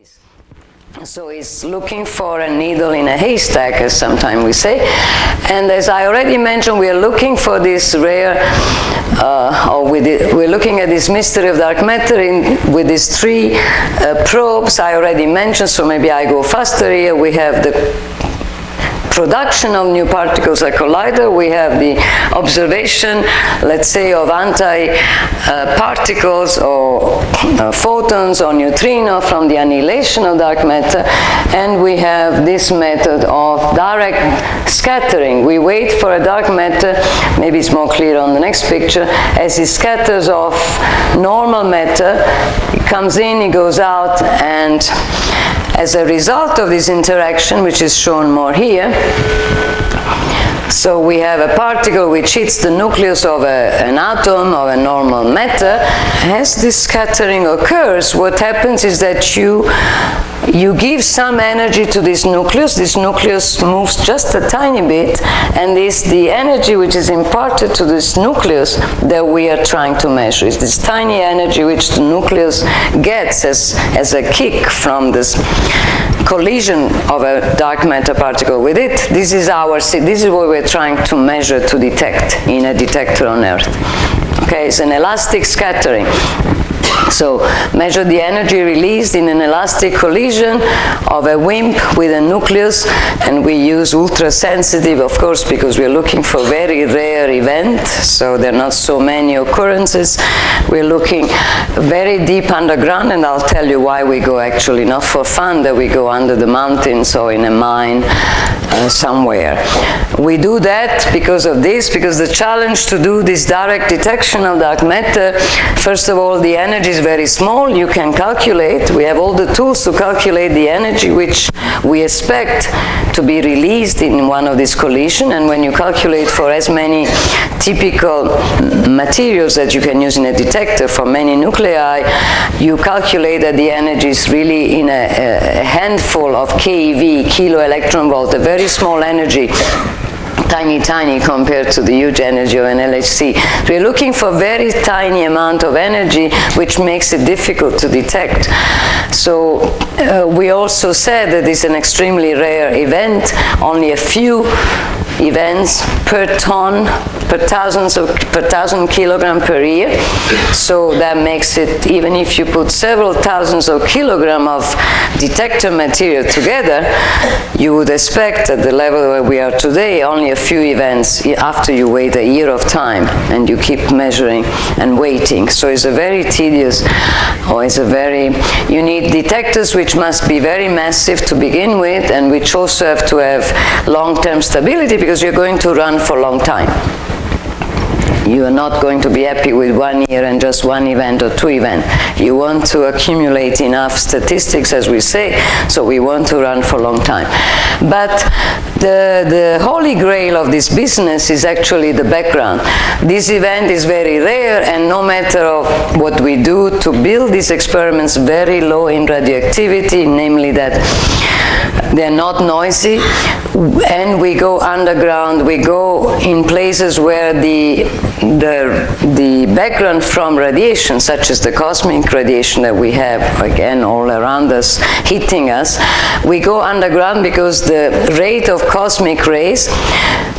is. So it's looking for a needle in a haystack, as sometimes we say. And as I already mentioned, we are looking for this rare, uh, or it, we're looking at this mystery of dark matter in, with these three uh, probes I already mentioned, so maybe I go faster here. We have the production of new particles at collider. We have the observation, let's say, of anti-particles uh, or uh, photons or neutrino from the annihilation of dark matter. And we have this method of direct scattering. We wait for a dark matter, maybe it's more clear on the next picture, as it scatters off normal matter, it comes in, it goes out, and as a result of this interaction, which is shown more here, so we have a particle which hits the nucleus of a, an atom of a normal matter. As this scattering occurs, what happens is that you you give some energy to this nucleus, this nucleus moves just a tiny bit, and it's the energy which is imparted to this nucleus that we are trying to measure. It's this tiny energy which the nucleus gets as, as a kick from this collision of a dark matter particle with it. This is our, this is what we're trying to measure to detect in a detector on Earth. Okay, it's an elastic scattering. So measure the energy released in an elastic collision of a WIMP with a nucleus, and we use ultra-sensitive, of course, because we're looking for very rare events, so there are not so many occurrences. We're looking very deep underground, and I'll tell you why we go actually not for fun, that we go under the mountains or in a mine uh, somewhere. We do that because of this, because the challenge to do this direct detection of dark matter, first of all, the energy is very small. You can calculate. We have all the tools to calculate the energy which we expect to be released in one of these collisions. And when you calculate for as many typical materials that you can use in a detector for many nuclei, you calculate that the energy is really in a, a handful of keV, kilo electron volt, a very small energy tiny, tiny compared to the huge energy of an LHC. We're looking for very tiny amount of energy, which makes it difficult to detect. So uh, we also said that it's an extremely rare event. Only a few events per ton, per thousands of, per thousand kilogram per year. So that makes it, even if you put several thousands of kilogram of detector material together, you would expect at the level where we are today only a few events after you wait a year of time and you keep measuring and waiting. So it's a very tedious, or it's a very, you need detectors which must be very massive to begin with and which also have to have long-term stability because you're going to run for a long time. You are not going to be happy with one year and just one event or two events. You want to accumulate enough statistics, as we say, so we want to run for a long time. But the, the holy grail of this business is actually the background. This event is very rare, and no matter of what we do to build these experiments very low in radioactivity, namely that they're not noisy, and we go underground, we go in places where the, the, the background from radiation, such as the cosmic radiation that we have, again, all around us, hitting us, we go underground because the rate of cosmic rays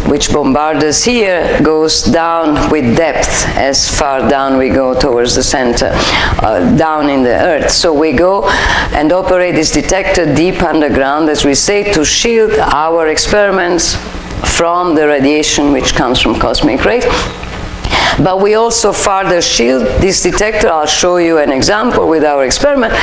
which bombard us here goes down with depth as far down we go towards the center, uh, down in the earth. So we go and operate this detector deep underground, as we say, to shield our experiments from the radiation which comes from cosmic rays. But we also further shield this detector. I'll show you an example with our experiment.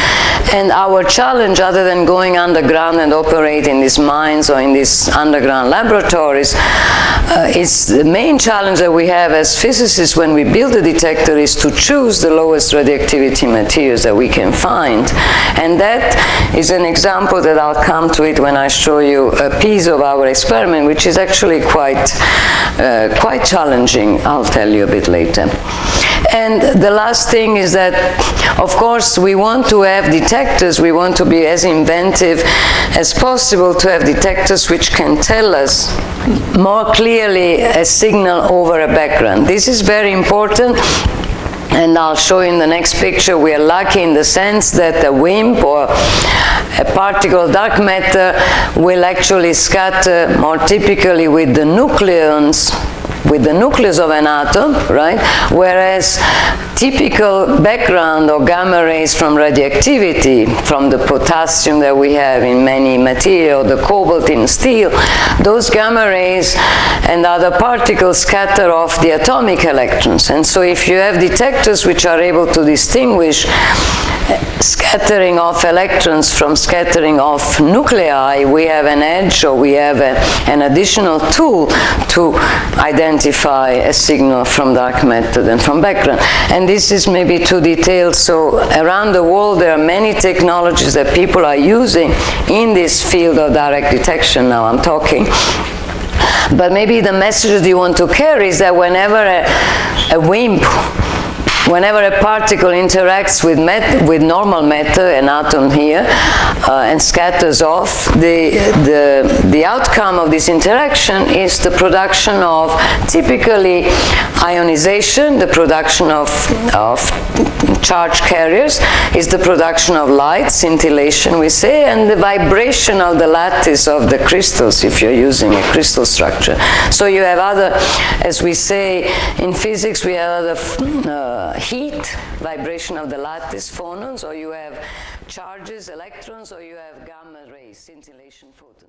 And our challenge, other than going underground and operate in these mines or in these underground laboratories, uh, is the main challenge that we have as physicists when we build a detector is to choose the lowest radioactivity materials that we can find. And that is an example that I'll come to it when I show you a piece of our experiment, which is actually quite, uh, quite challenging. I'll tell you a bit later. And the last thing is that, of course, we want to have detectors, we want to be as inventive as possible to have detectors which can tell us more clearly a signal over a background. This is very important and I'll show you in the next picture, we are lucky in the sense that a WIMP or a particle dark matter will actually scatter more typically with the nucleons with the nucleus of an atom, right? Whereas typical background or gamma rays from radioactivity, from the potassium that we have in many material, the cobalt in steel, those gamma rays and other particles scatter off the atomic electrons. And so if you have detectors which are able to distinguish eh, scattering of electrons from scattering of nuclei, we have an edge or we have a, an additional tool to identify a signal from dark matter than from background. And this is maybe too detailed, so around the world there are many technologies that people are using in this field of direct detection now I'm talking. But maybe the message you want to carry is that whenever a, a WIMP Whenever a particle interacts with, with normal matter, an atom here, uh, and scatters off, the, the, the outcome of this interaction is the production of typically ionization, the production of, of charge carriers, is the production of light, scintillation we say, and the vibration of the lattice of the crystals if you're using a crystal structure. So you have other, as we say in physics, we have other uh, heat, vibration of the lattice phonons, or you have charges, electrons, or you have gamma rays, scintillation photon.